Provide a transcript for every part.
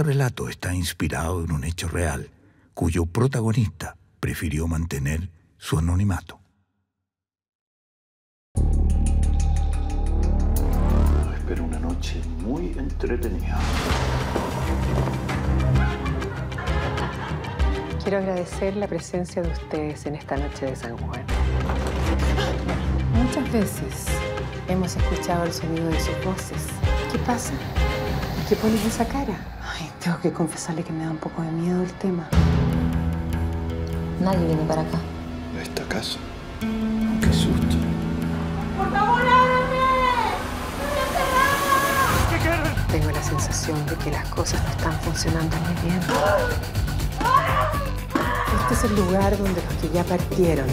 Este relato está inspirado en un hecho real, cuyo protagonista prefirió mantener su anonimato. Espero una noche muy entretenida. Quiero agradecer la presencia de ustedes en esta noche de San Juan. Muchas veces hemos escuchado el sonido de sus voces. ¿Qué pasa? ¿Qué pones esa cara? Ay, tengo que confesarle que me da un poco de miedo el tema. Nadie viene para acá. ¿A esta casa? ¡Qué susto! ¡Por favor, ábrame! Tengo la sensación de que las cosas no están funcionando muy bien. Este es el lugar donde los que ya partieron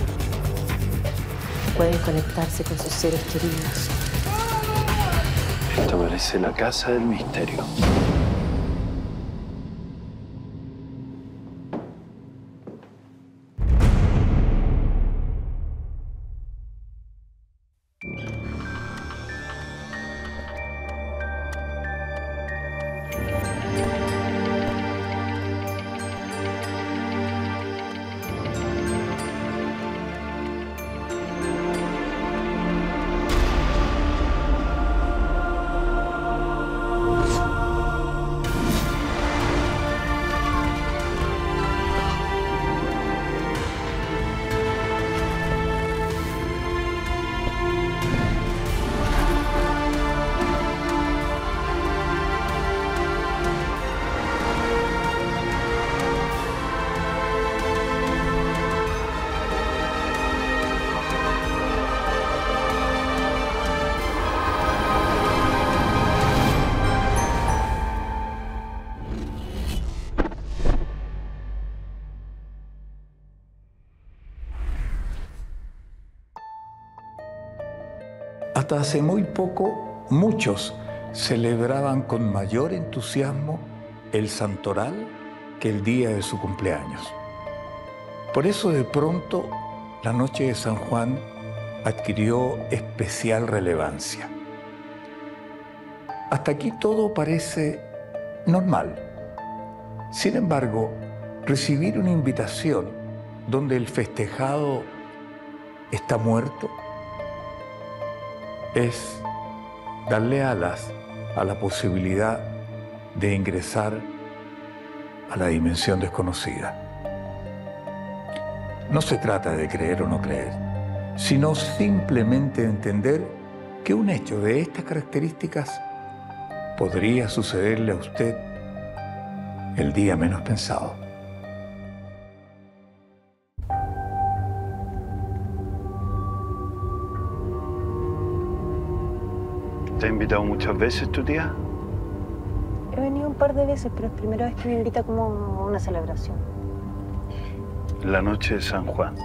pueden conectarse con sus seres queridos. Esto parece la casa del misterio. Hasta hace muy poco, muchos celebraban con mayor entusiasmo el santoral que el día de su cumpleaños. Por eso de pronto la noche de San Juan adquirió especial relevancia. Hasta aquí todo parece normal. Sin embargo, recibir una invitación donde el festejado está muerto es darle alas a la posibilidad de ingresar a la dimensión desconocida. No se trata de creer o no creer, sino simplemente entender que un hecho de estas características podría sucederle a usted el día menos pensado. ¿Te ha invitado muchas veces tu tía? He venido un par de veces, pero es primera vez que me invita como a una celebración. La noche de San Juan.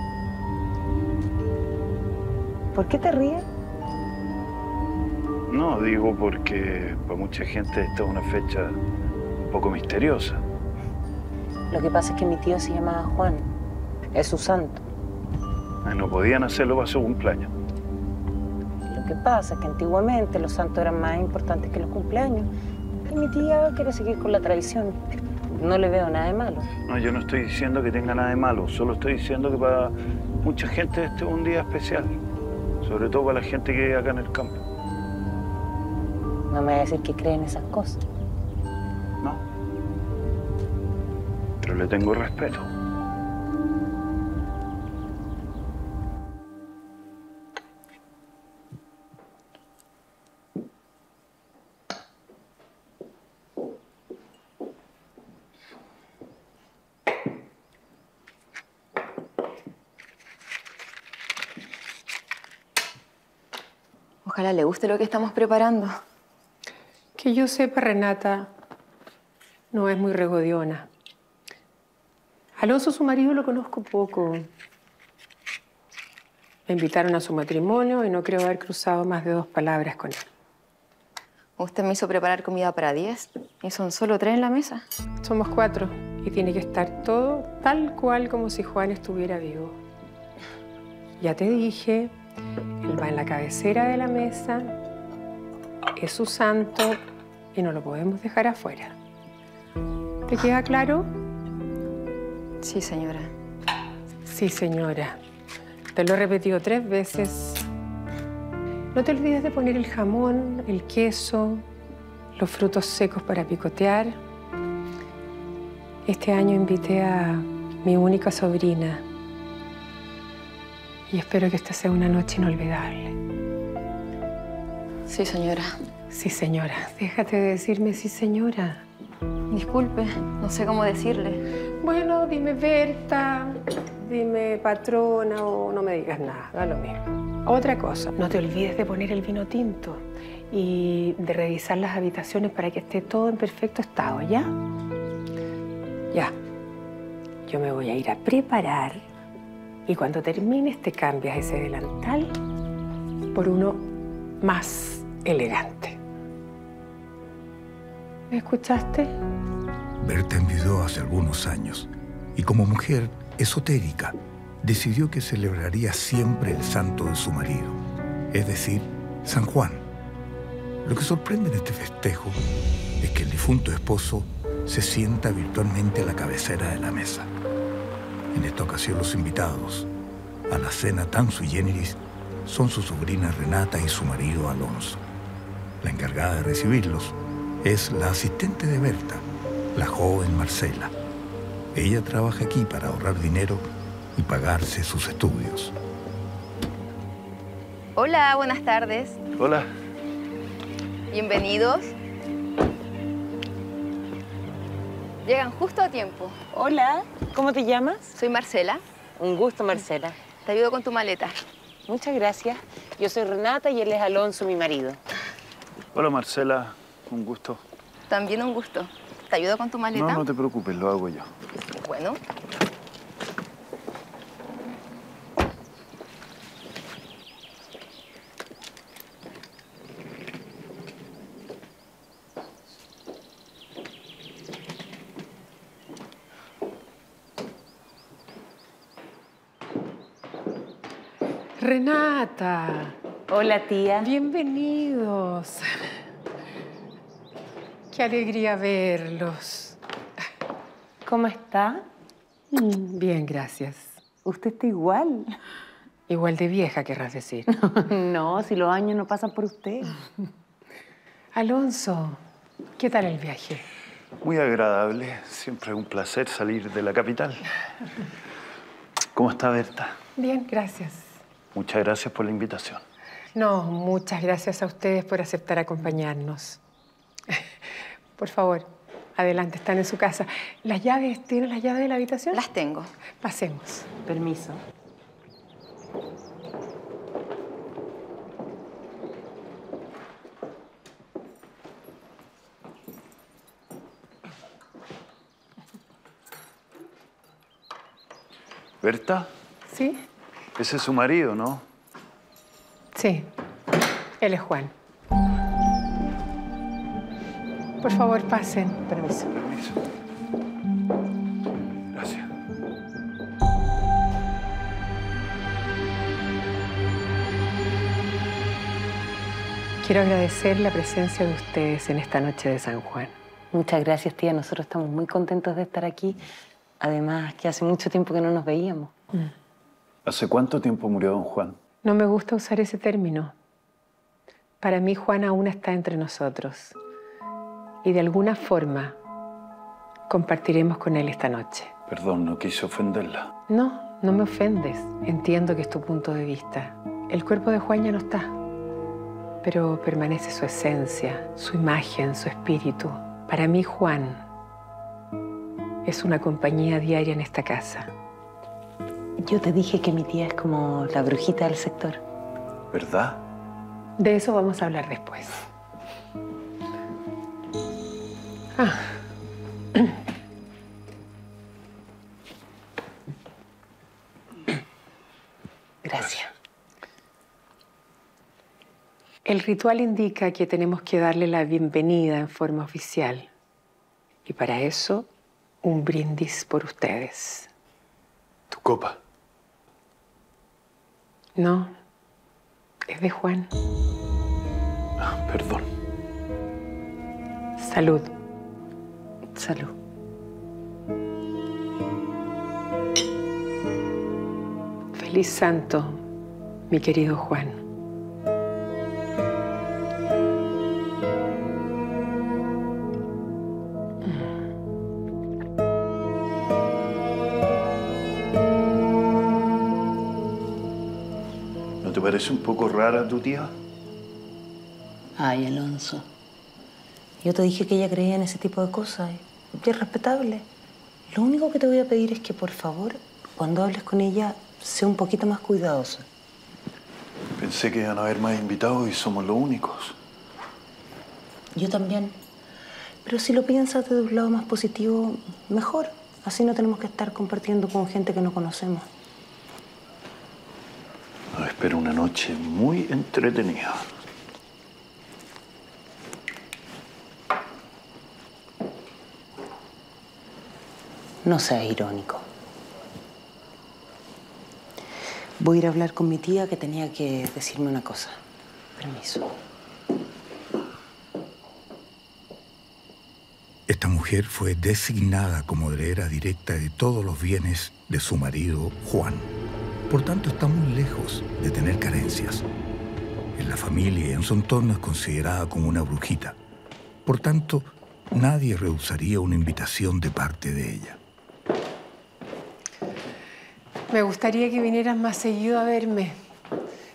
¿Por qué te ríes? No, digo porque para mucha gente esta es una fecha un poco misteriosa. Lo que pasa es que mi tío se llamaba Juan. Es su santo. Ay, No podían hacerlo para su cumpleaños. Pasa que antiguamente los santos eran más importantes que los cumpleaños. Y mi tía quiere seguir con la tradición. No le veo nada de malo. No, yo no estoy diciendo que tenga nada de malo, solo estoy diciendo que para mucha gente este es un día especial. Sobre todo para la gente que vive acá en el campo. No me va a decir que creen esas cosas. No. Pero le tengo respeto. Guste lo que estamos preparando. Que yo sepa, Renata no es muy regodiona. Alonso, su marido, lo conozco poco. Me invitaron a su matrimonio y no creo haber cruzado más de dos palabras con él. Usted me hizo preparar comida para 10 y son solo tres en la mesa. Somos cuatro y tiene que estar todo tal cual como si Juan estuviera vivo. Ya te dije, él va en la cabecera de la mesa, es su santo y no lo podemos dejar afuera. ¿Te queda claro? Sí, señora. Sí, señora. Te lo he repetido tres veces. No te olvides de poner el jamón, el queso, los frutos secos para picotear. Este año invité a mi única sobrina y espero que esta sea una noche inolvidable. Sí, señora. Sí, señora. Déjate de decirme sí, señora. Disculpe, no sé cómo decirle. Bueno, dime Berta, dime patrona o no me digas nada, da lo mismo. Otra cosa, no te olvides de poner el vino tinto y de revisar las habitaciones para que esté todo en perfecto estado, ¿ya? Ya. Yo me voy a ir a preparar y cuando termines te cambias ese delantal por uno más elegante. ¿Me escuchaste? Berta enviudó hace algunos años y como mujer esotérica decidió que celebraría siempre el santo de su marido, es decir, San Juan. Lo que sorprende en este festejo es que el difunto esposo se sienta virtualmente a la cabecera de la mesa. En esta ocasión los invitados a la cena tan sui generis son su sobrina Renata y su marido Alonso. La encargada de recibirlos es la asistente de Berta, la joven Marcela. Ella trabaja aquí para ahorrar dinero y pagarse sus estudios. Hola, buenas tardes. Hola. Bienvenidos. Llegan justo a tiempo. Hola, ¿cómo te llamas? Soy Marcela. Un gusto, Marcela. Te ayudo con tu maleta. Muchas gracias. Yo soy Renata y él es Alonso, mi marido. Hola Marcela, un gusto. También un gusto. ¿Te ayudo con tu maleta? No, no te preocupes, lo hago yo. Bueno. Renata, Hola, tía. bienvenidos. Qué alegría verlos. ¿Cómo está? Bien, gracias. Usted está igual. Igual de vieja, querrás decir. no, si los años no pasan por usted. Alonso, ¿qué tal el viaje? Muy agradable, siempre un placer salir de la capital. ¿Cómo está Berta? Bien, gracias. Muchas gracias por la invitación. No, muchas gracias a ustedes por aceptar acompañarnos. Por favor, adelante, están en su casa. ¿Las llaves? ¿Tienen las llaves de la habitación? Las tengo. Pasemos. Permiso. ¿Berta? ¿Sí? Ese es su marido, ¿no? Sí. Él es Juan. Por favor, pasen. Permiso. Permiso. Gracias. Quiero agradecer la presencia de ustedes en esta noche de San Juan. Muchas gracias, tía. Nosotros estamos muy contentos de estar aquí. Además, que hace mucho tiempo que no nos veíamos. ¿Hace cuánto tiempo murió don Juan? No me gusta usar ese término. Para mí, Juan aún está entre nosotros. Y de alguna forma compartiremos con él esta noche. Perdón, no quise ofenderla. No, no me ofendes. Entiendo que es tu punto de vista. El cuerpo de Juan ya no está, pero permanece su esencia, su imagen, su espíritu. Para mí, Juan es una compañía diaria en esta casa. Yo te dije que mi tía es como la brujita del sector. ¿Verdad? De eso vamos a hablar después. Ah. Gracias. El ritual indica que tenemos que darle la bienvenida en forma oficial. Y para eso, un brindis por ustedes. Tu copa. No, es de Juan. Ah, perdón. Salud. Salud. Feliz santo, mi querido Juan. Parece un poco rara tu tía? Ay, Alonso. Yo te dije que ella creía en ese tipo de cosas y es respetable. Lo único que te voy a pedir es que, por favor, cuando hables con ella, sea un poquito más cuidadoso. Pensé que iban a haber más invitados y somos los únicos. Yo también. Pero si lo piensas desde un lado más positivo, mejor. Así no tenemos que estar compartiendo con gente que no conocemos. Espera una noche muy entretenida. No seas irónico. Voy a ir a hablar con mi tía que tenía que decirme una cosa. Permiso. Esta mujer fue designada como heredera directa de todos los bienes de su marido Juan. Por tanto, está muy lejos de tener carencias. En la familia y en su entorno es considerada como una brujita. Por tanto, nadie rehusaría una invitación de parte de ella. Me gustaría que vinieras más seguido a verme.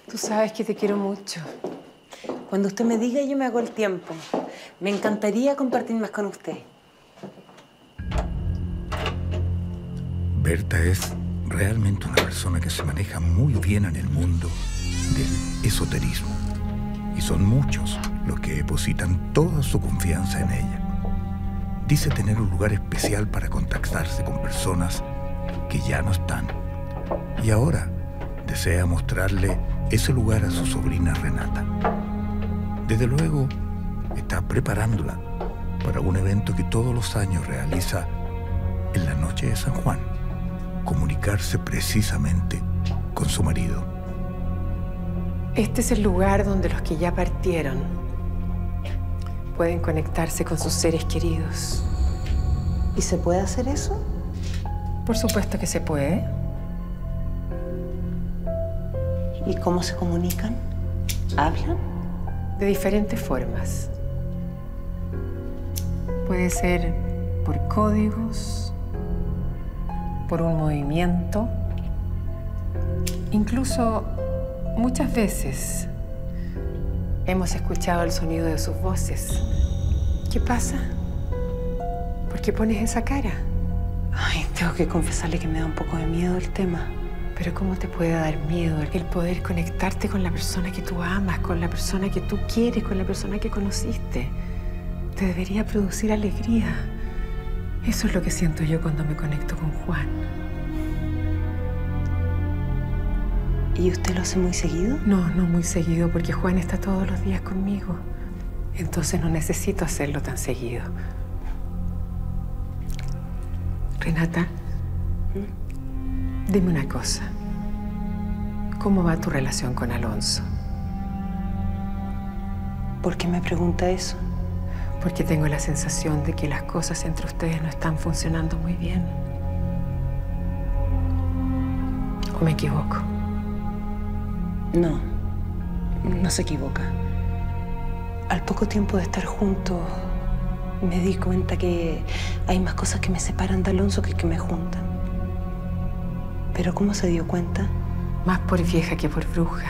Tú sabes que te quiero mucho. Cuando usted me diga, yo me hago el tiempo. Me encantaría compartir más con usted. Berta es realmente una persona que se maneja muy bien en el mundo del esoterismo. Y son muchos los que depositan toda su confianza en ella. Dice tener un lugar especial para contactarse con personas que ya no están. Y ahora desea mostrarle ese lugar a su sobrina Renata. Desde luego, está preparándola para un evento que todos los años realiza en la noche de San Juan, comunicarse precisamente con su marido. Este es el lugar donde los que ya partieron pueden conectarse con sus seres queridos. ¿Y se puede hacer eso? Por supuesto que se puede. ¿Y cómo se comunican? ¿Hablan? De diferentes formas. Puede ser por códigos, por un movimiento, incluso muchas veces hemos escuchado el sonido de sus voces. ¿Qué pasa? ¿Por qué pones esa cara? Ay, tengo que confesarle que me da un poco de miedo el tema. Pero ¿cómo te puede dar miedo el poder conectarte con la persona que tú amas, con la persona que tú quieres, con la persona que conociste? Te debería producir alegría. Eso es lo que siento yo cuando me conecto con Juan. ¿Y usted lo hace muy seguido? No, no muy seguido, porque Juan está todos los días conmigo. Entonces no necesito hacerlo tan seguido. Renata, dime una cosa. ¿Cómo va tu relación con Alonso? ¿Por qué me pregunta eso? Porque tengo la sensación de que las cosas entre ustedes no están funcionando muy bien. ¿O me equivoco? No, no se equivoca. Al poco tiempo de estar juntos, me di cuenta que hay más cosas que me separan de Alonso que que me juntan. Pero ¿cómo se dio cuenta? Más por vieja que por bruja.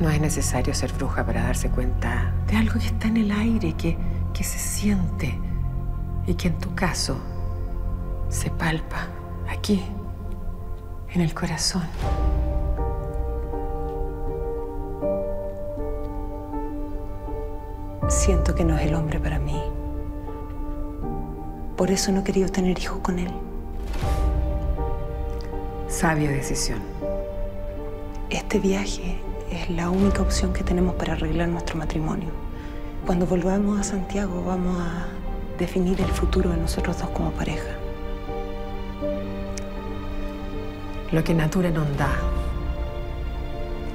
No es necesario ser bruja para darse cuenta de algo que está en el aire, que, que se siente y que en tu caso se palpa aquí, en el corazón. Siento que no es el hombre para mí. Por eso no he querido tener hijos con él. Sabia decisión. Este viaje es la única opción que tenemos para arreglar nuestro matrimonio. Cuando volvamos a Santiago vamos a definir el futuro de nosotros dos como pareja. Lo que Natura no da,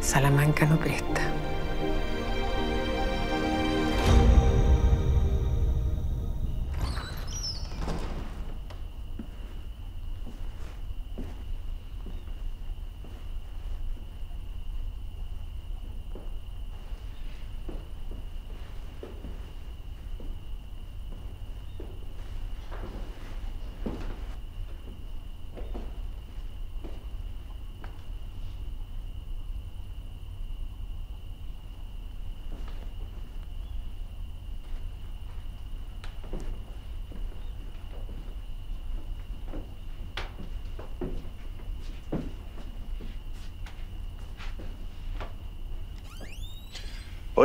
Salamanca no presta.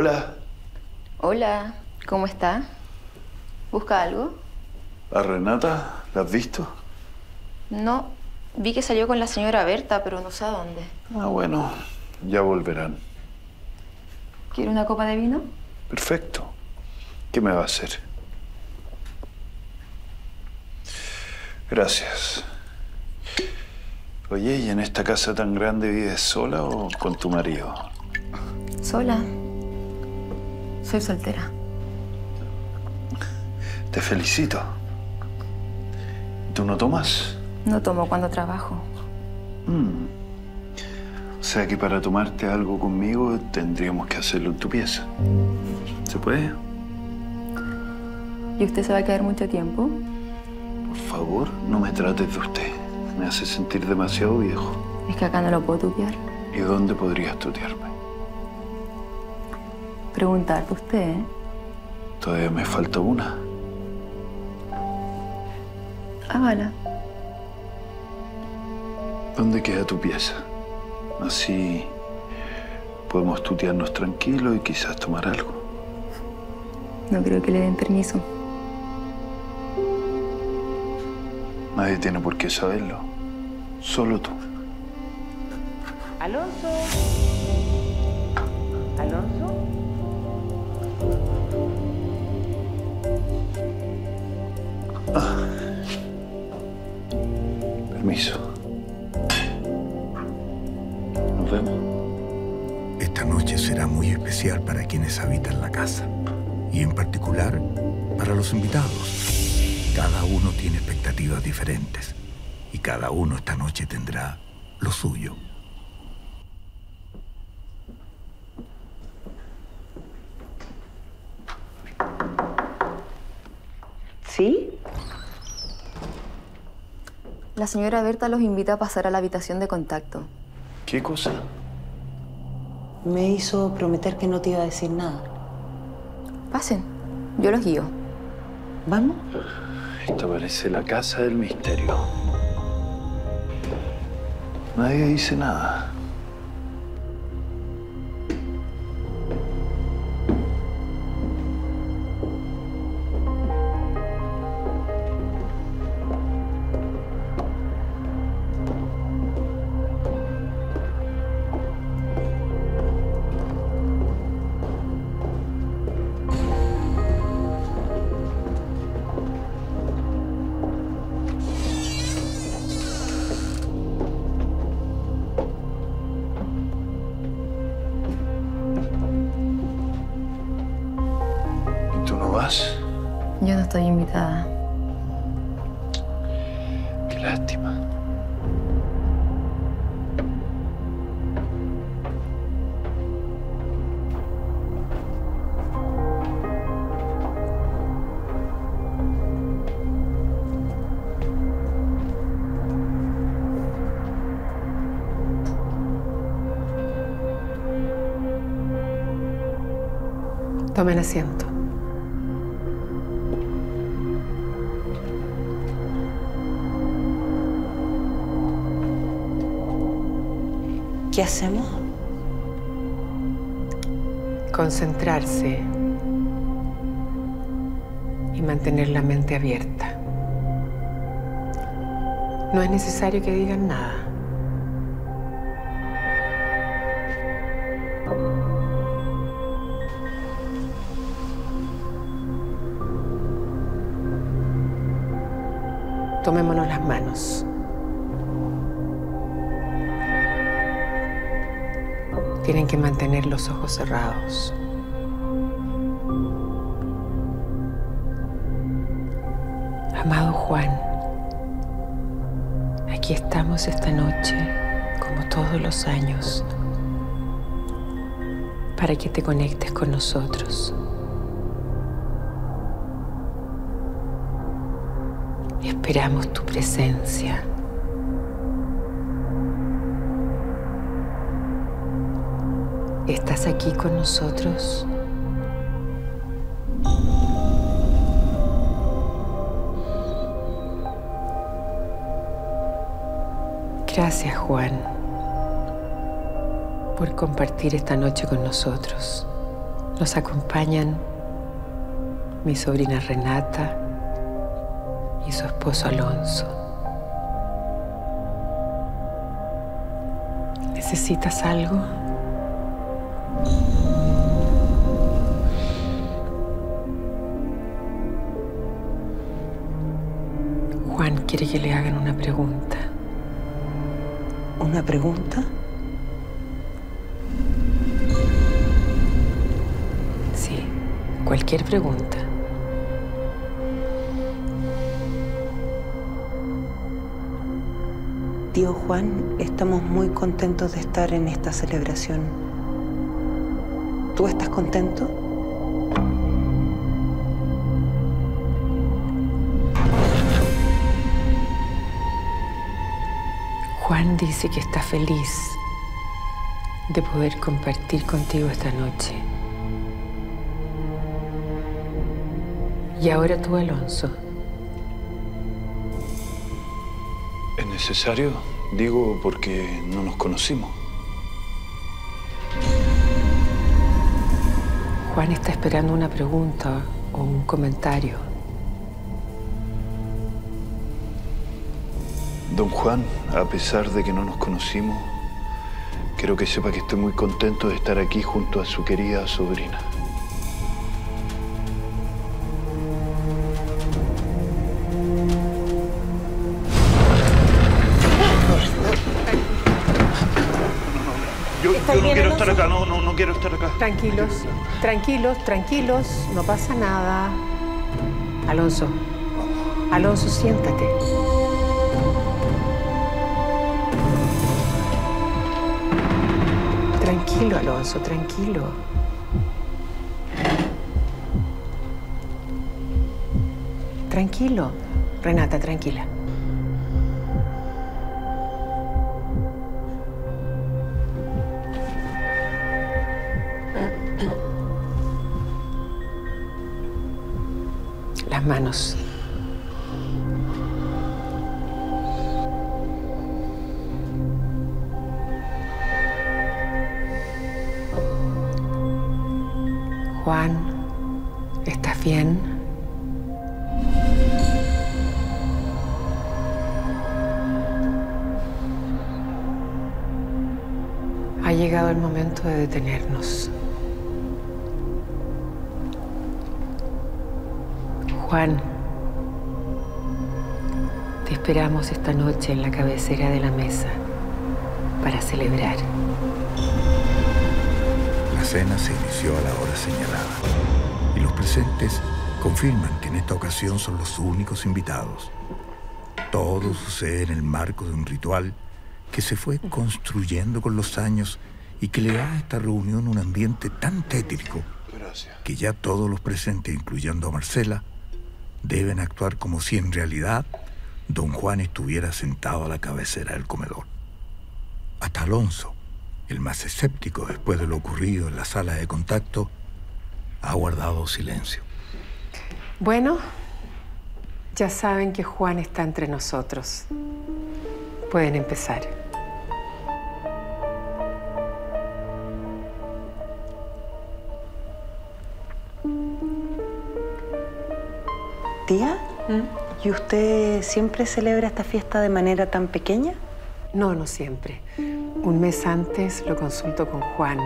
Hola, Hola, ¿cómo está? ¿Busca algo? ¿a Renata? ¿La has visto? No, vi que salió con la señora Berta, pero no sé a dónde. Ah, bueno, ya volverán. ¿Quiere una copa de vino? Perfecto. ¿Qué me va a hacer? Gracias. Oye, ¿y en esta casa tan grande vives sola o con tu marido? Sola. Soy soltera. Te felicito. ¿Tú no tomas? No tomo cuando trabajo. Mm. O sea que para tomarte algo conmigo tendríamos que hacerlo en tu pieza. ¿Se puede? ¿Y usted se va a quedar mucho tiempo? Por favor, no me trates de usted. Me hace sentir demasiado viejo. Es que acá no lo puedo tutear. ¿Y dónde podrías tutearme? Preguntar por usted, ¿eh? Todavía me falta una. Hágala. ¿Dónde queda tu pieza? Así podemos tutearnos tranquilos y quizás tomar algo. No creo que le den permiso. Nadie tiene por qué saberlo. Solo tú. Alonso. Alonso. Permiso. Nos vemos. Esta noche será muy especial para quienes habitan la casa y en particular para los invitados. Cada uno tiene expectativas diferentes y cada uno esta noche tendrá lo suyo. ¿Sí? La señora Berta los invita a pasar a la habitación de contacto. ¿Qué cosa? Me hizo prometer que no te iba a decir nada. Pasen, yo los guío. ¿Vamos? Esto parece la casa del misterio. Nadie dice nada. Tomen asiento. ¿Qué hacemos? Concentrarse y mantener la mente abierta. No es necesario que digan nada. Tomémonos las manos. Tienen que mantener los ojos cerrados. Amado Juan, aquí estamos esta noche, como todos los años, para que te conectes con nosotros. Esperamos tu presencia. ¿Estás aquí con nosotros? Gracias, Juan, por compartir esta noche con nosotros. Nos acompañan mi sobrina Renata esposo Alonso. ¿Necesitas algo? Juan quiere que le hagan una pregunta. ¿Una pregunta? Sí, cualquier pregunta. Tío Juan, estamos muy contentos de estar en esta celebración. ¿Tú estás contento? Juan dice que está feliz de poder compartir contigo esta noche. Y ahora tú, Alonso. Necesario? Digo porque no nos conocimos. Juan está esperando una pregunta o un comentario. Don Juan, a pesar de que no nos conocimos, quiero que sepa que estoy muy contento de estar aquí junto a su querida sobrina. Estar acá, no, no, no quiero estar acá. Tranquilos, tranquilos, tranquilos, no pasa nada. Alonso, Alonso, siéntate. Tranquilo, Alonso, tranquilo. Tranquilo. Renata, tranquila. Juan, ¿estás bien? Ha llegado el momento de detenernos. Juan, te esperamos esta noche en la cabecera de la mesa para celebrar. La cena se inició a la hora señalada y los presentes confirman que en esta ocasión son los únicos invitados. Todo sucede en el marco de un ritual que se fue construyendo con los años y que le da a esta reunión un ambiente tan tétrico Gracias. que ya todos los presentes, incluyendo a Marcela, deben actuar como si en realidad don Juan estuviera sentado a la cabecera del comedor. Hasta Alonso, el más escéptico después de lo ocurrido en la sala de contacto, ha guardado silencio. Bueno, ya saben que Juan está entre nosotros. Pueden empezar. Tía, ¿y usted siempre celebra esta fiesta de manera tan pequeña? No, no siempre. Un mes antes lo consulto con Juan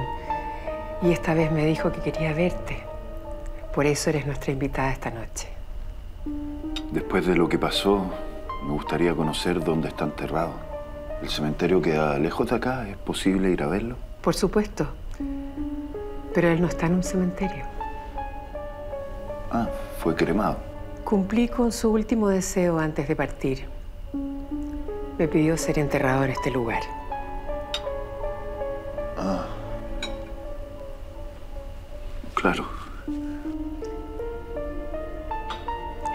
y esta vez me dijo que quería verte. Por eso eres nuestra invitada esta noche. Después de lo que pasó, me gustaría conocer dónde está enterrado. ¿El cementerio queda lejos de acá? ¿Es posible ir a verlo? Por supuesto. Pero él no está en un cementerio. Ah, fue cremado. Cumplí con su último deseo antes de partir. Me pidió ser enterrado en este lugar. Claro.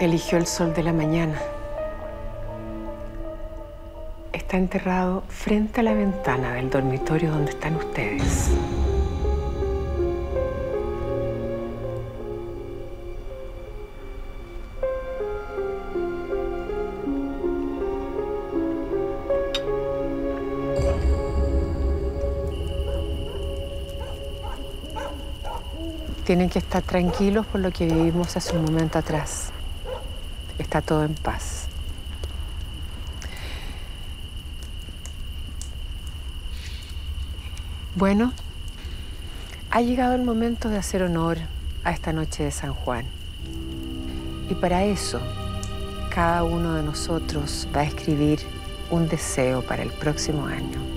Eligió el sol de la mañana. Está enterrado frente a la ventana del dormitorio donde están ustedes. Tienen que estar tranquilos por lo que vivimos hace un momento atrás. Está todo en paz. Bueno, ha llegado el momento de hacer honor a esta noche de San Juan. Y para eso, cada uno de nosotros va a escribir un deseo para el próximo año.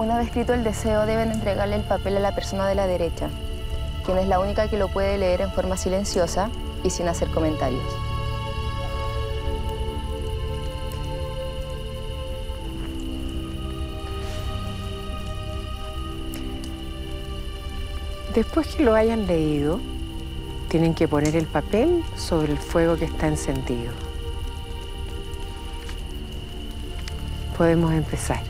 Una vez escrito el deseo, deben entregarle el papel a la persona de la derecha, quien es la única que lo puede leer en forma silenciosa y sin hacer comentarios. Después que lo hayan leído, tienen que poner el papel sobre el fuego que está encendido. Podemos empezar.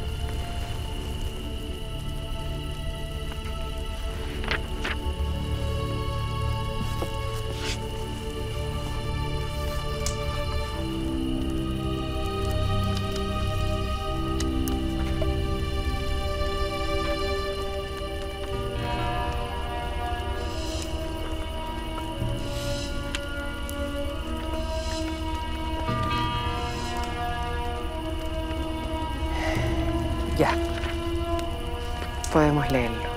Leerlo.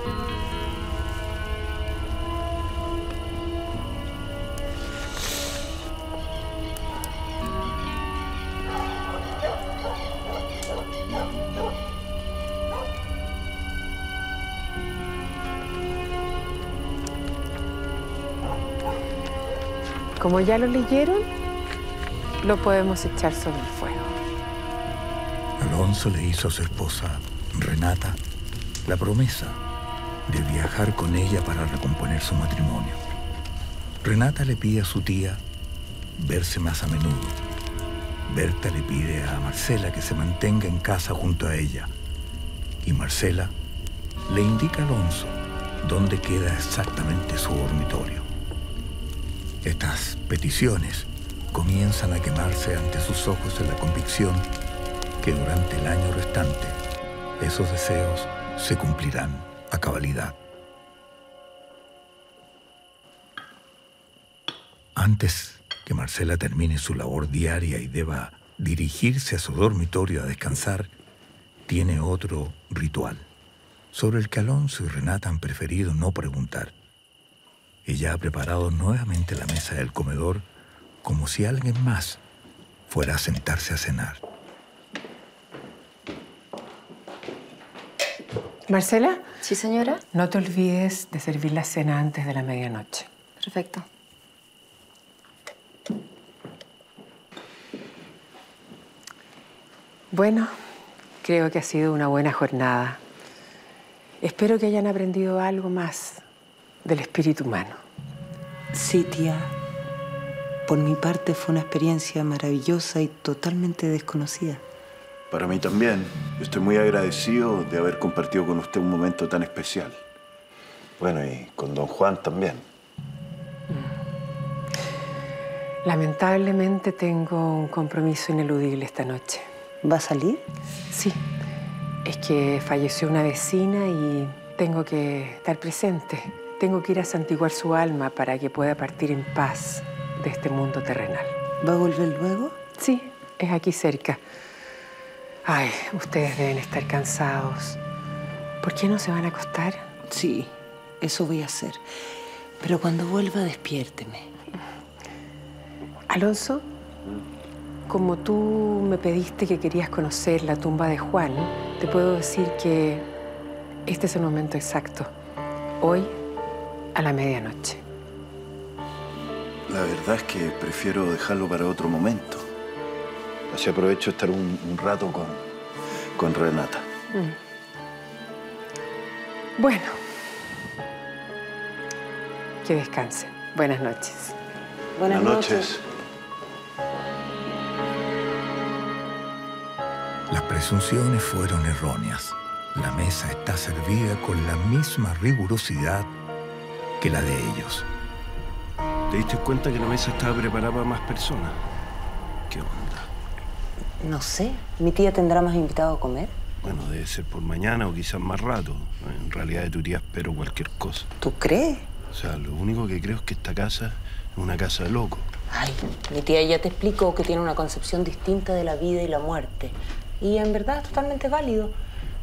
Como ya lo leyeron, lo podemos echar sobre el fuego. Alonso le hizo a su esposa, Renata, la promesa de viajar con ella para recomponer su matrimonio. Renata le pide a su tía verse más a menudo. Berta le pide a Marcela que se mantenga en casa junto a ella. Y Marcela le indica a Alonso dónde queda exactamente su dormitorio. Estas peticiones comienzan a quemarse ante sus ojos en la convicción que durante el año restante esos deseos se cumplirán a cabalidad. Antes que Marcela termine su labor diaria y deba dirigirse a su dormitorio a descansar, tiene otro ritual, sobre el que Alonso y Renata han preferido no preguntar. Ella ha preparado nuevamente la mesa del comedor como si alguien más fuera a sentarse a cenar. Marcela, ¿Sí, señora? no te olvides de servir la cena antes de la medianoche. Perfecto. Bueno, creo que ha sido una buena jornada. Espero que hayan aprendido algo más del espíritu humano. Sí, tía. Por mi parte fue una experiencia maravillosa y totalmente desconocida. Para mí también. Yo estoy muy agradecido de haber compartido con usted un momento tan especial. Bueno, y con don Juan también. Lamentablemente tengo un compromiso ineludible esta noche. ¿Va a salir? Sí, es que falleció una vecina y tengo que estar presente. Tengo que ir a santiguar su alma para que pueda partir en paz de este mundo terrenal. ¿Va a volver luego? Sí, es aquí cerca. Ay, ustedes deben estar cansados. ¿Por qué no se van a acostar? Sí, eso voy a hacer. Pero cuando vuelva, despiérteme. Alonso, como tú me pediste que querías conocer la tumba de Juan, te puedo decir que este es el momento exacto. Hoy, a la medianoche. La verdad es que prefiero dejarlo para otro momento. Así aprovecho estar un, un rato con, con Renata. Bueno, que descansen. Buenas noches. Buenas, noches. Las presunciones fueron erróneas. La mesa está servida con la misma rigurosidad que la de ellos. ¿Te diste cuenta que la mesa estaba preparada para más personas? No sé. ¿Mi tía tendrá más invitados a comer? Bueno, debe ser por mañana o quizás más rato. En realidad de tu tía espero cualquier cosa. ¿Tú crees? O sea, lo único que creo es que esta casa es una casa de loco. Ay, mi tía ya te explicó que tiene una concepción distinta de la vida y la muerte. Y en verdad es totalmente válido.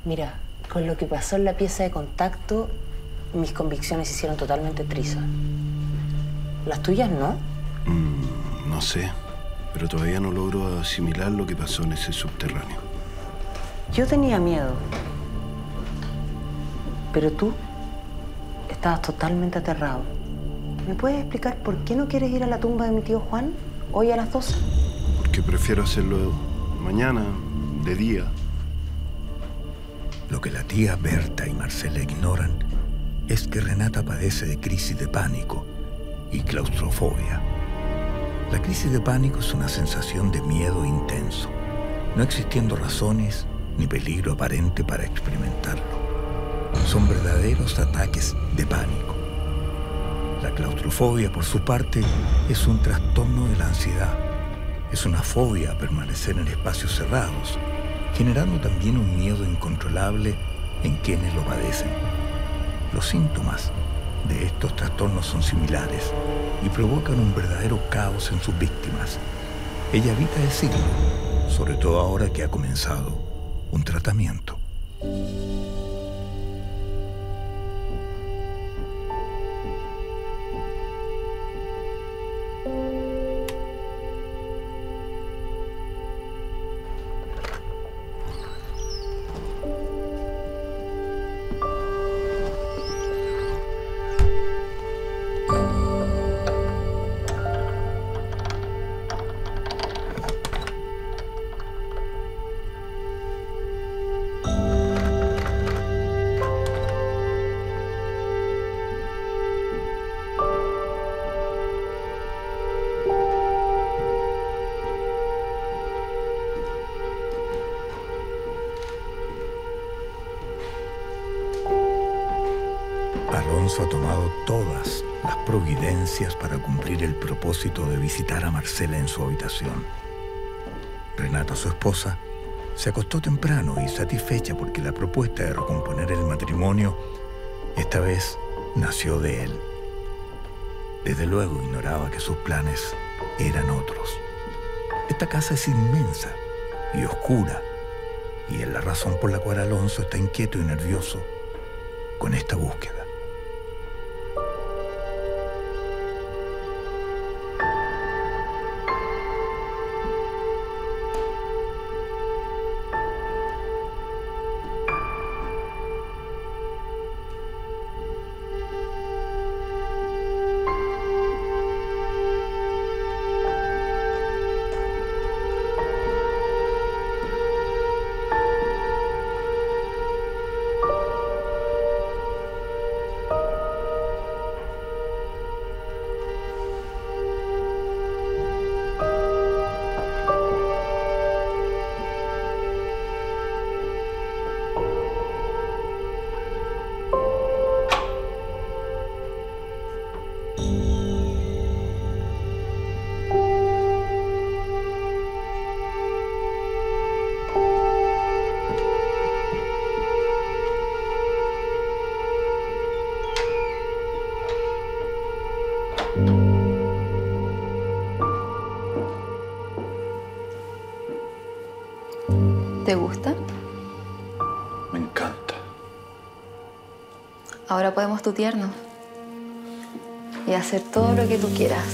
Mira, con lo que pasó en la pieza de contacto, mis convicciones se hicieron totalmente trizas. ¿Las tuyas no? Mm, no sé, pero todavía no logro asimilar lo que pasó en ese subterráneo. Yo tenía miedo. Pero tú estabas totalmente aterrado. ¿Me puedes explicar por qué no quieres ir a la tumba de mi tío Juan hoy a las 12? Porque prefiero hacerlo mañana, de día. Lo que la tía Berta y Marcela ignoran es que Renata padece de crisis de pánico y claustrofobia. La crisis de pánico es una sensación de miedo intenso, no existiendo razones ni peligro aparente para experimentarlo. Son verdaderos ataques de pánico. La claustrofobia, por su parte, es un trastorno de la ansiedad. Es una fobia a permanecer en espacios cerrados, generando también un miedo incontrolable en quienes lo padecen. Los síntomas de estos trastornos son similares y provocan un verdadero caos en sus víctimas. Ella evita decirlo, sobre todo ahora que ha comenzado un tratamiento. Para cumplir el propósito de visitar a Marcela en su habitación. Renata, su esposa, se acostó temprano y satisfecha porque la propuesta de recomponer el matrimonio esta vez nació de él. Desde luego ignoraba que sus planes eran otros. Esta casa es inmensa y oscura y es la razón por la cual Alonso está inquieto y nervioso con esta búsqueda. ¿Te gusta? Me encanta. Ahora podemos tutearnos y hacer todo lo que tú quieras.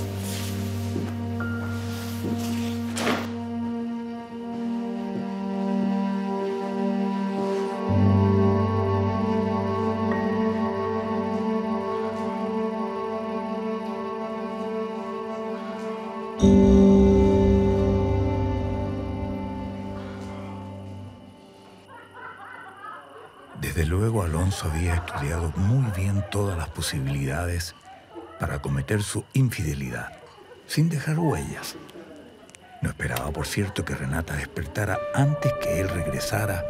Había estudiado muy bien todas las posibilidades para cometer su infidelidad, sin dejar huellas. No esperaba, por cierto, que Renata despertara antes que él regresara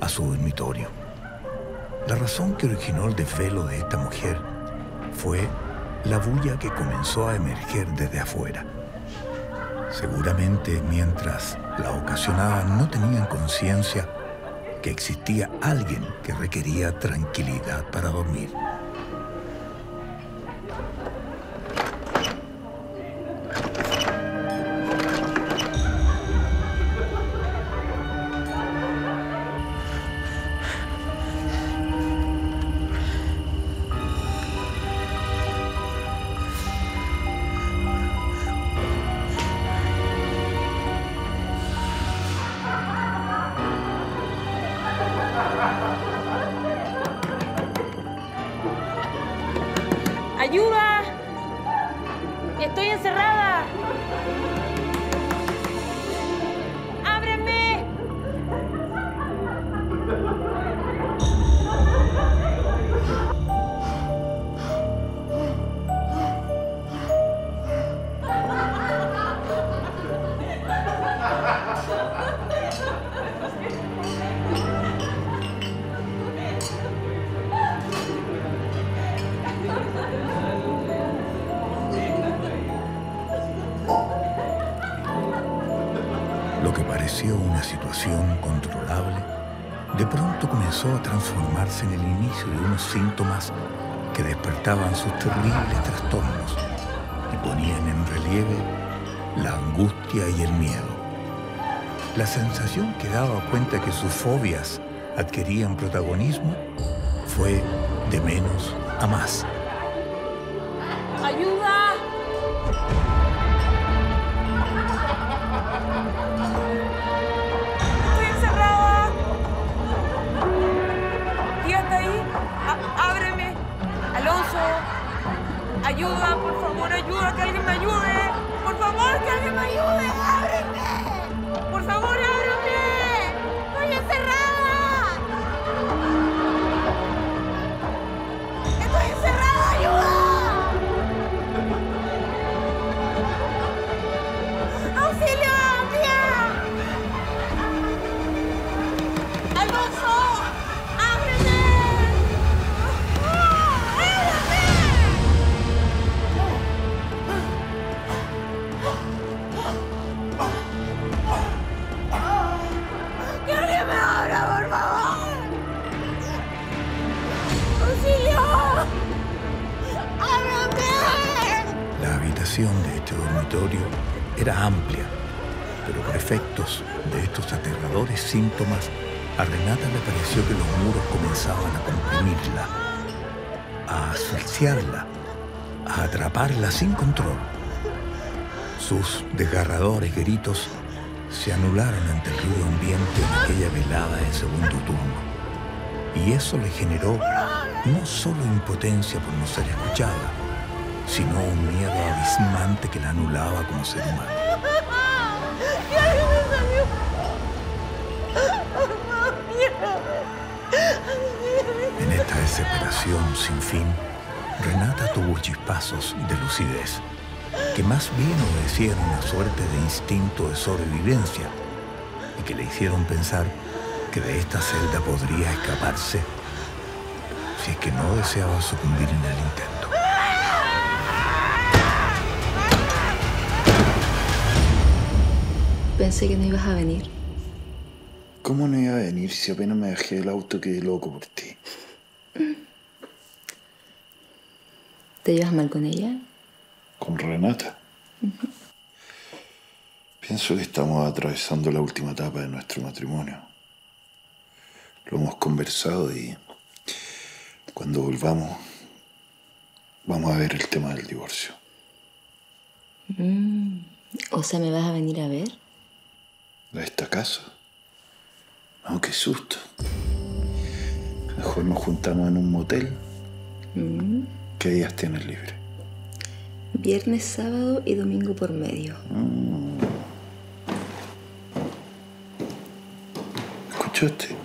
a su dormitorio. La razón que originó el desvelo de esta mujer fue la bulla que comenzó a emerger desde afuera. Seguramente mientras la ocasionaban no tenían conciencia que existía alguien que requería tranquilidad para dormir. Una situación controlable, de pronto comenzó a transformarse en el inicio de unos síntomas que despertaban sus terribles trastornos y ponían en relieve la angustia y el miedo. La sensación que daba cuenta que sus fobias adquirían protagonismo fue de menos a más. Pareció que los muros comenzaban a comprimirla, a asfixiarla, a atraparla sin control. Sus desgarradores gritos se anularon ante el ruido ambiente en aquella velada de segundo turno. Y eso le generó no solo impotencia por no ser escuchada, sino un miedo abismante que la anulaba como ser humano. En esta desesperación sin fin, Renata tuvo chispazos de lucidez, que más bien obedecieron una suerte de instinto de sobrevivencia y que le hicieron pensar que de esta celda podría escaparse si es que no deseaba sucumbir en el intento. Pensé que no ibas a venir. ¿Cómo no iba a venir si apenas me dejé del auto quedé loco por ti? ¿Te llevas mal con ella? Con Renata. Pienso que estamos atravesando la última etapa de nuestro matrimonio. Lo hemos conversado y cuando volvamos vamos a ver el tema del divorcio. O sea, ¿me vas a venir a ver? ¿A esta casa? No, qué susto. Mejor nos juntamos en un motel. ¿Qué días tienes libre? Viernes, sábado y domingo por medio. ¿Escuchaste?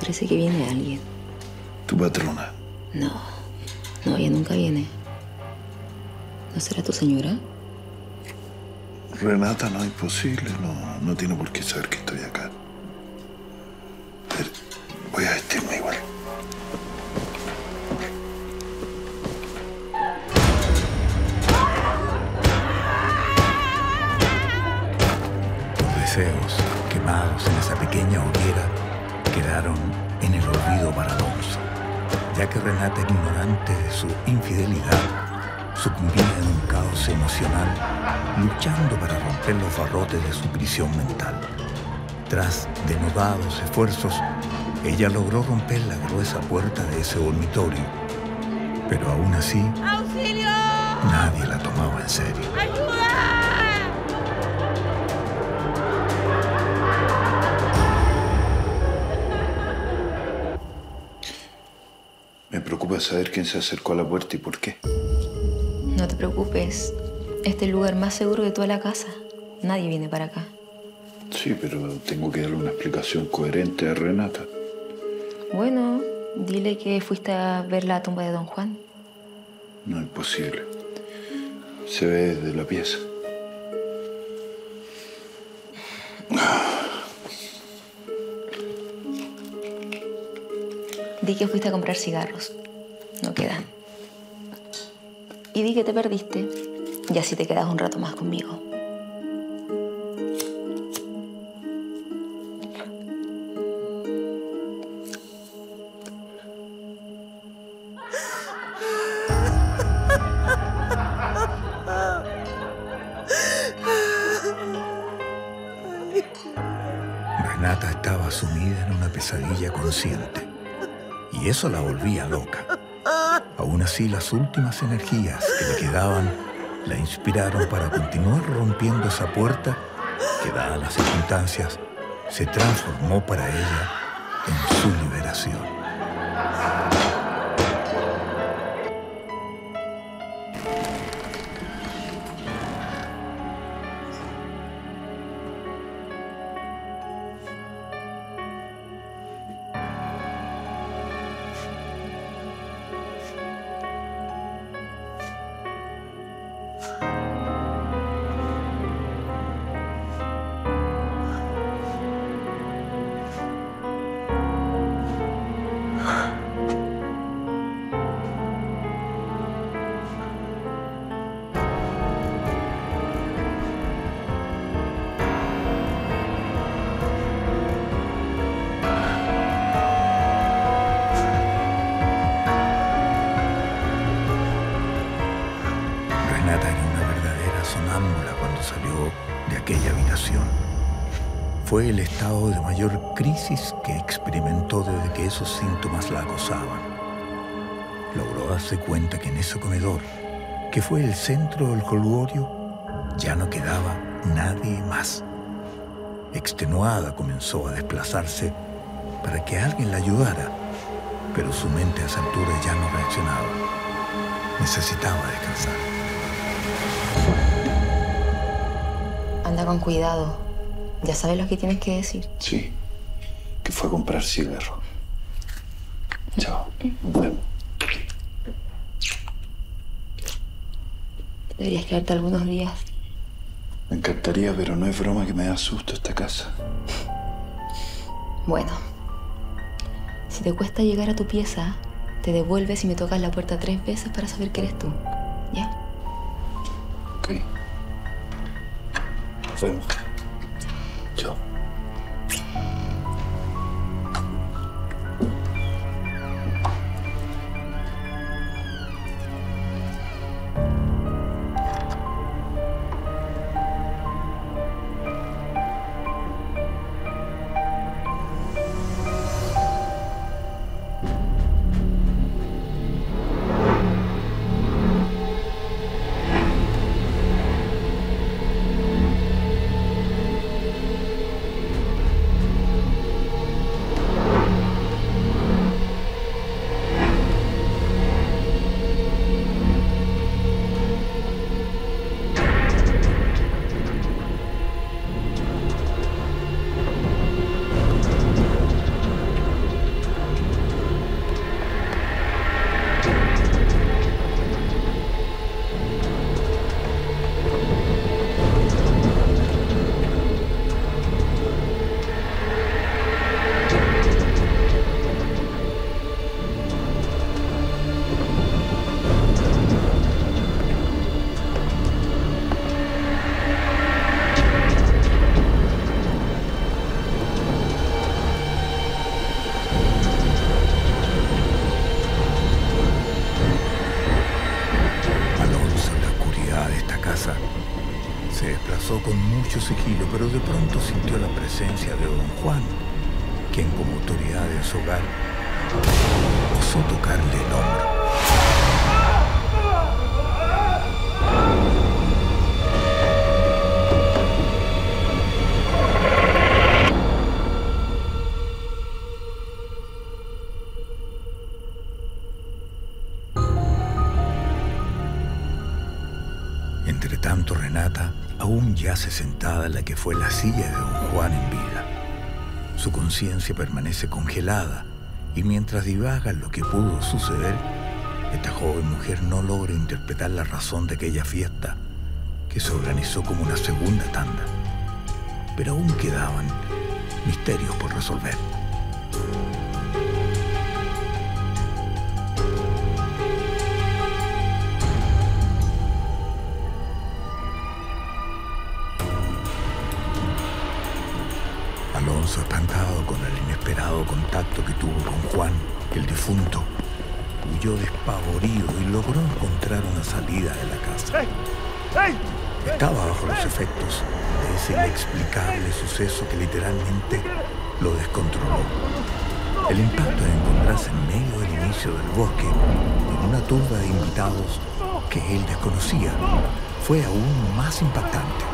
Parece que viene alguien. Tu patrona. No, no, ella nunca viene. ¿No será tu señora? Renata, no es posible. No, no tiene por qué saber que estoy acá. Ya que Renata, ignorante de su infidelidad, sucumbía en un caos emocional, luchando para romper los barrotes de su prisión mental. Tras denodados esfuerzos, ella logró romper la gruesa puerta de ese dormitorio, pero aún así ¡Auxilio! nadie la tomaba en serio. Preocupa saber quién se acercó a la puerta y por qué. No te preocupes. Este es el lugar más seguro de toda la casa. Nadie viene para acá. Sí, pero tengo que darle una explicación coherente a Renata. Bueno, dile que fuiste a ver la tumba de Don Juan. No es posible. Se ve desde la pieza. Di que fuiste a comprar cigarros. No quedan. Y di que te perdiste. Y así te quedas un rato más conmigo. Renata estaba sumida en una pesadilla consciente y eso la volvía loca. Aún así, las últimas energías que le quedaban la inspiraron para continuar rompiendo esa puerta que, dadas las circunstancias, se transformó para ella en su liberación. Darse cuenta que en ese comedor, que fue el centro del coluorio, ya no quedaba nadie más. Extenuada comenzó a desplazarse para que alguien la ayudara, pero su mente a esa altura ya no reaccionaba. Necesitaba descansar. Anda con cuidado. Ya sabes lo que tienes que decir. Sí, que fue a comprar cigarro. Chao. Nos vemos. Deberías quedarte algunos días. Me encantaría, pero no es broma que me da susto esta casa. Bueno, si te cuesta llegar a tu pieza, te devuelves y me tocas la puerta tres veces para saber que eres tú. ¿Ya? Ok. Nos yace sentada en la que fue la silla de don Juan en vida. Su conciencia permanece congelada y mientras divaga lo que pudo suceder, esta joven mujer no logra interpretar la razón de aquella fiesta que se organizó como una segunda tanda. Pero aún quedaban misterios por resolver. Contacto que tuvo con Juan, el difunto, huyó despavorido y logró encontrar una salida de la casa. Estaba bajo los efectos de ese inexplicable suceso que literalmente lo descontroló. El impacto de encontrarse en medio del inicio del bosque, en una turba de invitados que él desconocía, fue aún más impactante.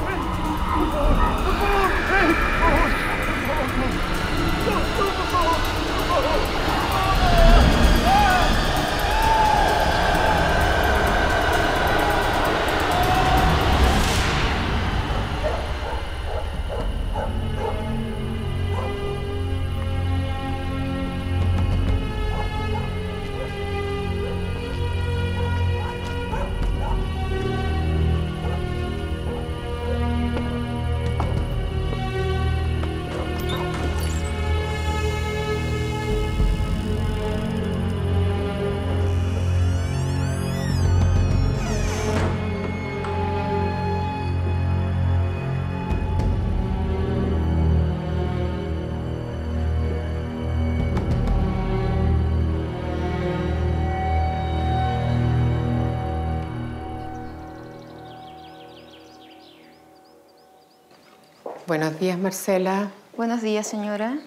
Buenos días, Marcela. Buenos días, señora.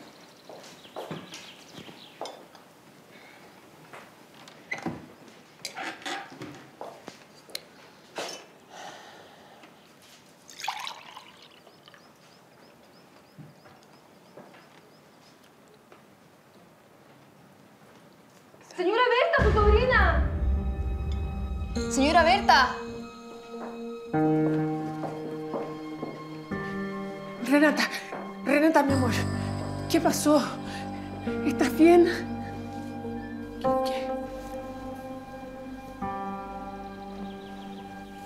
Pasó? ¿Estás bien? ¿Qué?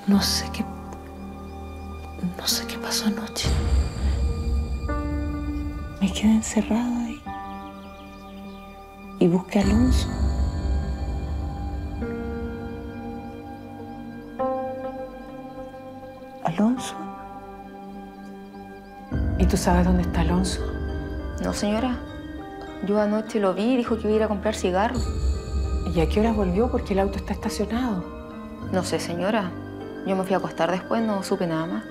No sé qué. No sé qué pasó anoche. Me quedé encerrada y. y busqué a Alonso. Alonso. ¿Y tú sabes dónde está Alonso? No, señora. Yo anoche lo vi y dijo que iba a ir a comprar cigarros. ¿Y a qué hora volvió? Porque el auto está estacionado. No sé, señora. Yo me fui a acostar después, no supe nada más.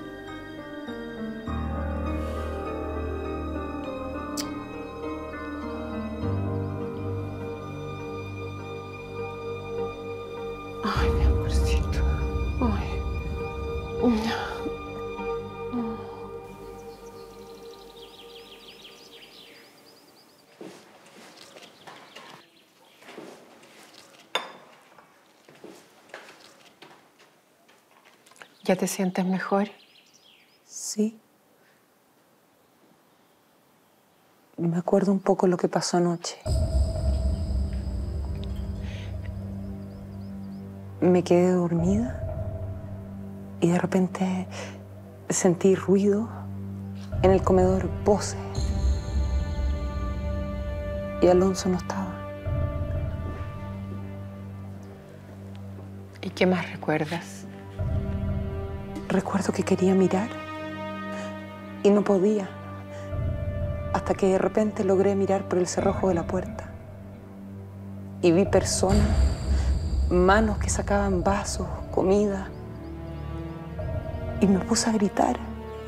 ¿Ya te sientes mejor? Sí. Me acuerdo un poco lo que pasó anoche. Me quedé dormida y de repente sentí ruido en el comedor, voces. Y Alonso no estaba. ¿Y qué más recuerdas? Recuerdo que quería mirar y no podía. Hasta que de repente logré mirar por el cerrojo de la puerta. Y vi personas, manos que sacaban vasos, comida. Y me puse a gritar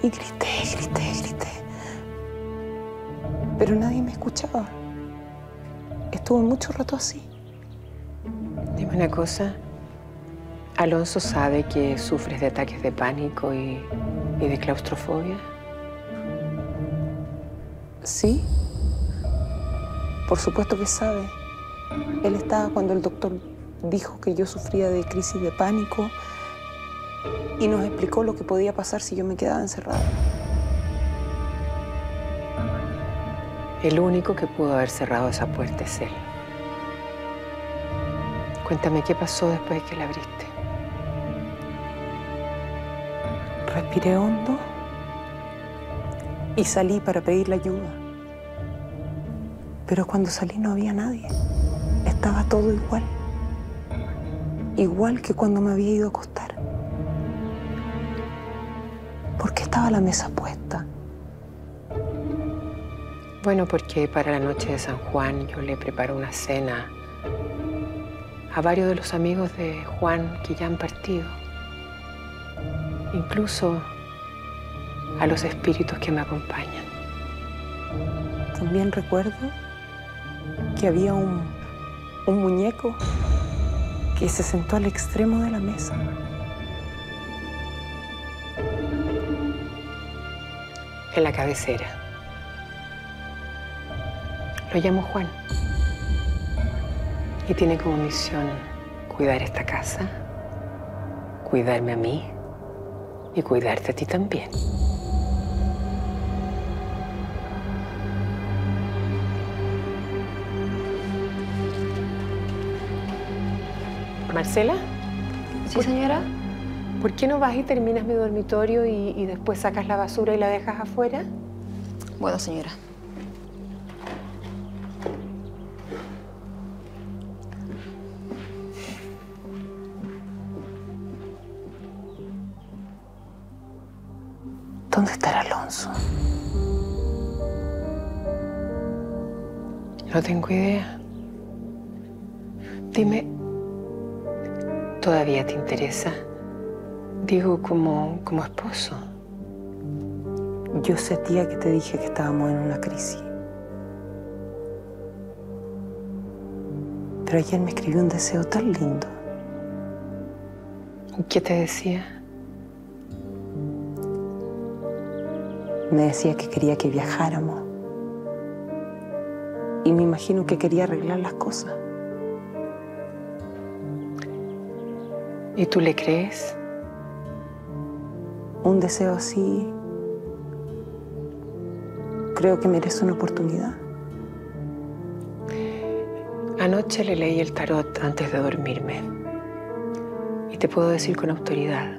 Y grité, grité, grité. Pero nadie me escuchaba. Estuve mucho rato así. Dime una cosa. ¿Alonso sabe que sufres de ataques de pánico y, y de claustrofobia? Sí. Por supuesto que sabe. Él estaba cuando el doctor dijo que yo sufría de crisis de pánico y nos explicó lo que podía pasar si yo me quedaba encerrada. El único que pudo haber cerrado esa puerta es él. Cuéntame qué pasó después de que la abriste. Respiré hondo y salí para pedirle ayuda. Pero cuando salí no había nadie. Estaba todo igual. Igual que cuando me había ido a acostar. ¿Por qué estaba la mesa puesta? Bueno, porque para la noche de San Juan yo le preparo una cena a varios de los amigos de Juan que ya han partido. Incluso a los espíritus que me acompañan. También recuerdo que había un, un muñeco que se sentó al extremo de la mesa. En la cabecera. Lo llamo Juan. Y tiene como misión cuidar esta casa, cuidarme a mí y cuidarte a ti también. Marcela, ¿Sí, señora? ¿por qué no vas y terminas mi dormitorio y, y después sacas la basura y la dejas afuera? Bueno, señora. Idea. Dime, ¿todavía te interesa? Digo, como, como esposo. Yo sentía que te dije que estábamos en una crisis. Pero ayer me escribió un deseo tan lindo. ¿Qué te decía? Me decía que quería que viajáramos. Imagino que quería arreglar las cosas. ¿Y tú le crees? Un deseo así creo que merece una oportunidad. Anoche le leí el tarot antes de dormirme. Y te puedo decir con autoridad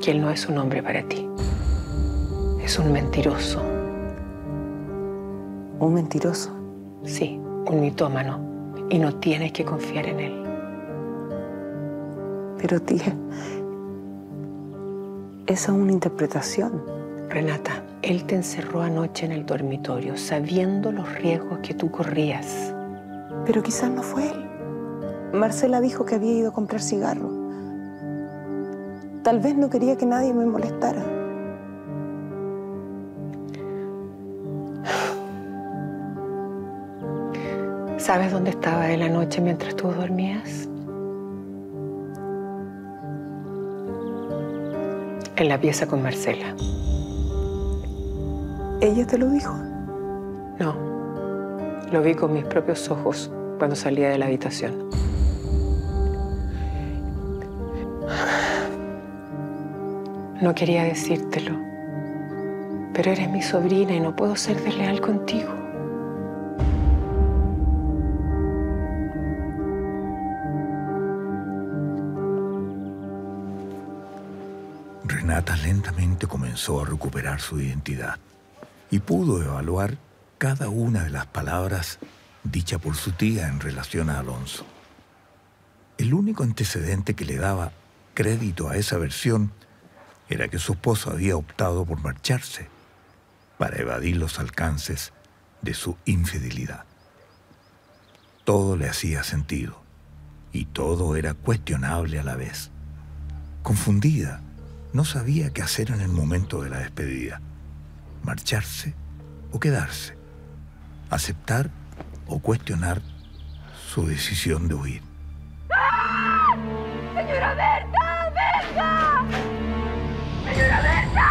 que él no es un hombre para ti. Es un mentiroso. Un mentiroso. Sí, un mitómano. Y no tienes que confiar en él. Pero tía, esa es una interpretación. Renata, él te encerró anoche en el dormitorio sabiendo los riesgos que tú corrías. Pero quizás no fue él. Marcela dijo que había ido a comprar cigarros. Tal vez no quería que nadie me molestara. ¿Sabes dónde estaba él anoche mientras tú dormías? En la pieza con Marcela. ¿Ella te lo dijo? No, lo vi con mis propios ojos cuando salía de la habitación. No quería decírtelo, pero eres mi sobrina y no puedo ser desleal contigo. Comenzó a recuperar su identidad y pudo evaluar cada una de las palabras dichas por su tía en relación a Alonso. El único antecedente que le daba crédito a esa versión era que su esposo había optado por marcharse para evadir los alcances de su infidelidad. Todo le hacía sentido y todo era cuestionable a la vez. Confundida, no sabía qué hacer en el momento de la despedida. Marcharse o quedarse. Aceptar o cuestionar su decisión de huir. ¡Señora Berta! ¡Berta! ¡Señora Berta!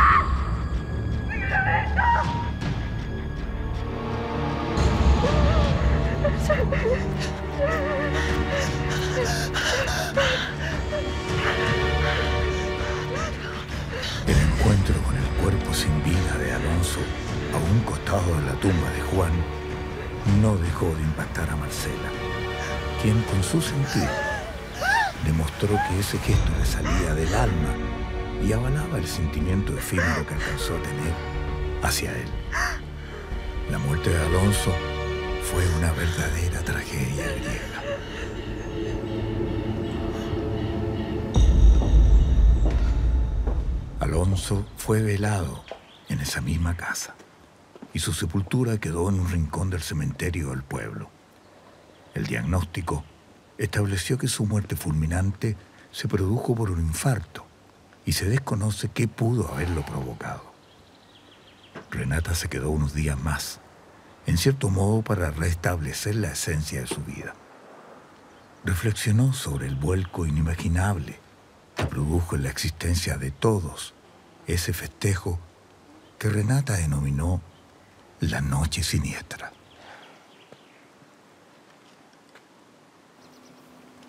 ¡Señora Berta! El sin vida de Alonso a un costado de la tumba de Juan no dejó de impactar a Marcela, quien con su sentir demostró que ese gesto le salía del alma y avalaba el sentimiento efímero que alcanzó a tener hacia él. La muerte de Alonso fue una verdadera tragedia griega. Alonso fue velado en esa misma casa y su sepultura quedó en un rincón del cementerio del pueblo. El diagnóstico estableció que su muerte fulminante se produjo por un infarto y se desconoce qué pudo haberlo provocado. Renata se quedó unos días más, en cierto modo para restablecer la esencia de su vida. Reflexionó sobre el vuelco inimaginable que produjo en la existencia de todos ese festejo que Renata denominó la noche siniestra.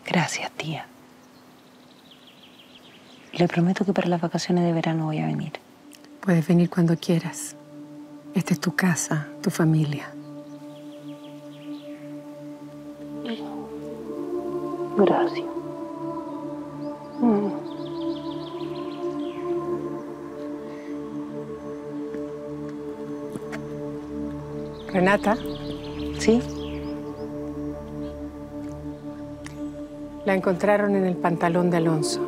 Gracias, tía. Le prometo que para las vacaciones de verano voy a venir. Puedes venir cuando quieras. Esta es tu casa, tu familia. Gracias. Renata, ¿Sí? la encontraron en el pantalón de Alonso.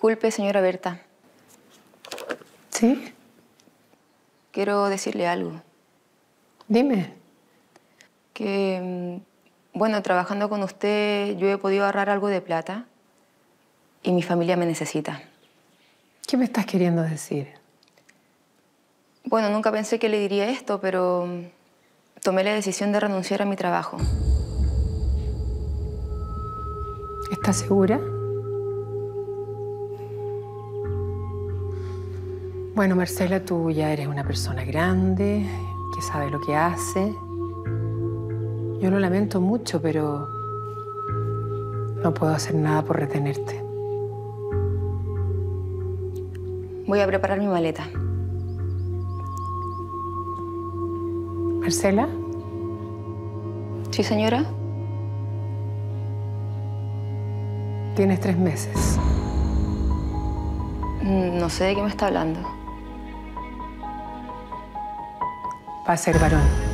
Disculpe, señora Berta. ¿Sí? Quiero decirle algo. Dime. Que, mm, bueno, trabajando con usted yo he podido ahorrar algo de plata y mi familia me necesita. ¿Qué me estás queriendo decir? Bueno, nunca pensé que le diría esto, pero mm, tomé la decisión de renunciar a mi trabajo. ¿Estás segura? Bueno, Marcela, tú ya eres una persona grande, que sabe lo que hace. Yo lo lamento mucho, pero no puedo hacer nada por retenerte. Voy a preparar mi maleta. Marcela, ¿Sí, señora? tienes tres meses. Mm, No sé de qué me está hablando. A ser varón.